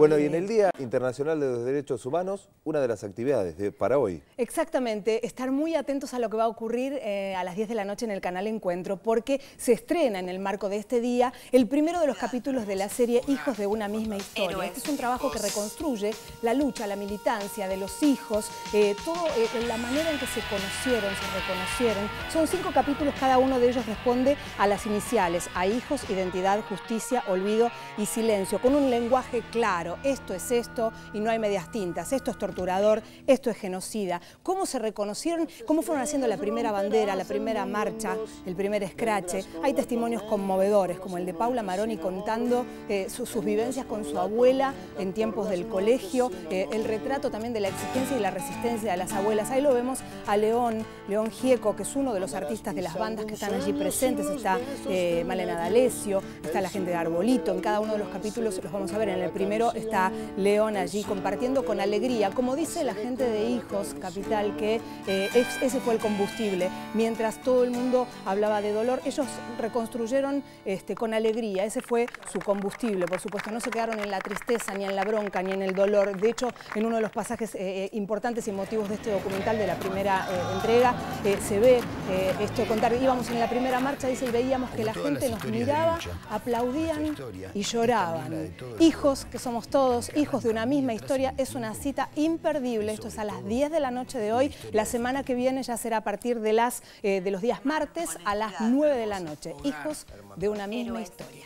Bueno, y en el Día Internacional de los Derechos Humanos, una de las actividades de, para hoy. Exactamente, estar muy atentos a lo que va a ocurrir eh, a las 10 de la noche en el canal Encuentro, porque se estrena en el marco de este día el primero de los capítulos de la serie Hijos de una misma historia. Este es un trabajo que reconstruye la lucha, la militancia de los hijos, eh, todo, eh, la manera en que se conocieron, se reconocieron. Son cinco capítulos, cada uno de ellos responde a las iniciales, a hijos, identidad, justicia, olvido y silencio, con un lenguaje claro. Esto es esto y no hay medias tintas. Esto es torturador, esto es genocida. ¿Cómo se reconocieron? ¿Cómo fueron haciendo la primera bandera, la primera marcha, el primer escrache? Hay testimonios conmovedores, como el de Paula Maroni contando eh, sus vivencias con su abuela en tiempos del colegio, eh, el retrato también de la exigencia y la resistencia de las abuelas. Ahí lo vemos a León, León Gieco, que es uno de los artistas de las bandas que están allí presentes. Está eh, Malena D'Alessio, está la gente de Arbolito. En cada uno de los capítulos los vamos a ver. En el primero está León allí compartiendo con alegría. Como dice la gente de Hijos Capital, que eh, ese fue el combustible. Mientras todo el mundo hablaba de dolor, ellos reconstruyeron este, con alegría. Ese fue su combustible, por supuesto. No se quedaron en la tristeza, ni en la bronca, ni en el dolor. De hecho, en uno de los pasajes eh, importantes y motivos de este documental de la primera entrega, se ve esto contar. Íbamos en la primera marcha, dice, y veíamos que la gente nos miraba, aplaudían y lloraban. Hijos, que somos todos, hijos de una misma historia, es una cita imperdible. Esto es a las 10 de la noche de hoy. La semana que viene ya será a partir de, las, eh, de los días martes a las 9 de la noche. Hijos de una misma historia.